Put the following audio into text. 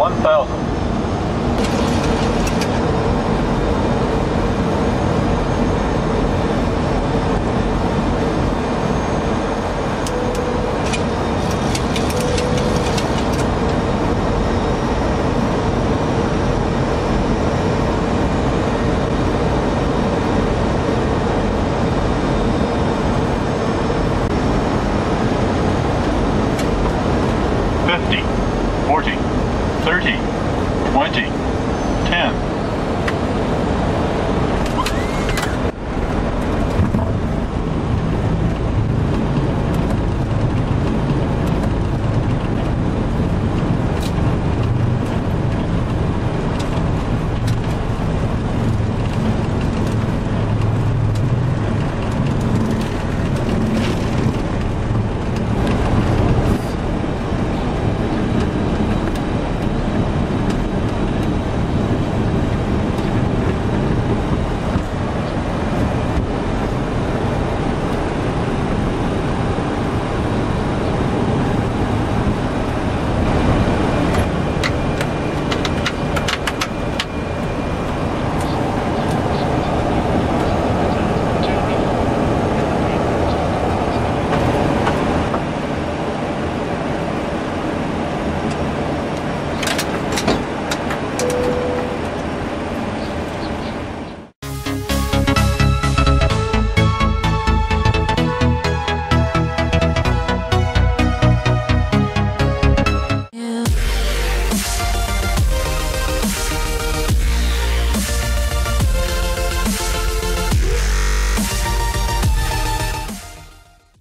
1,000. Fifty, forty, thirty, twenty, ten,